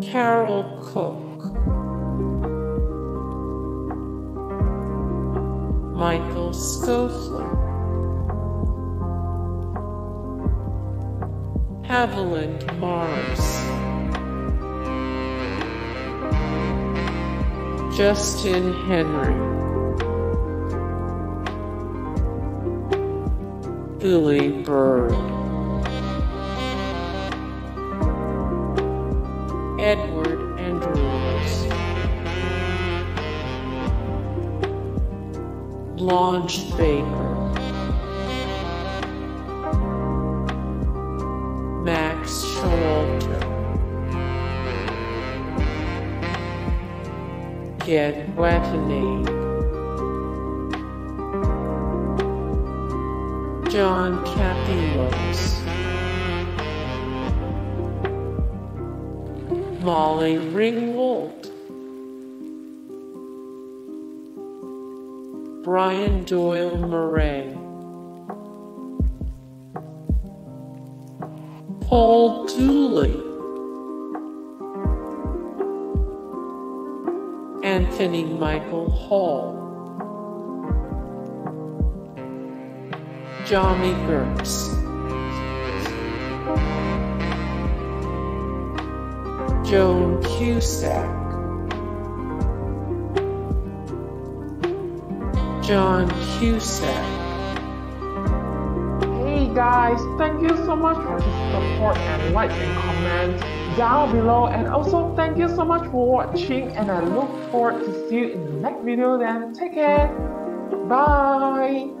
Carole Cook, Michael Schoeffling, Haviland Morris, Justin Henry, Billie Bird, Edward Andrews, Blanche Baker, Max Showalter, Gedde Watanabe, John Kapelos, Molly Ringwald, Brian Doyle Murray, Paul Dooley, Anthony Michael Hall, Jami Gertz, Joan Cusack, John Cusack, Hey guys, thank you so much for the support and like and comment down below and also thank you so much for watching and I look forward to see you in the next video then take care. Bye.